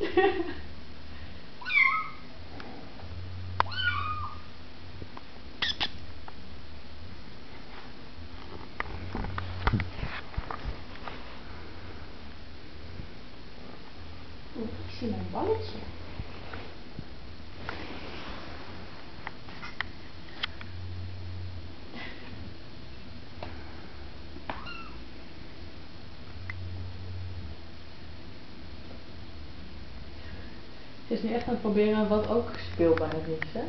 Oeh, ik Ze is nu echt aan het proberen wat ook speelbaar is, hè?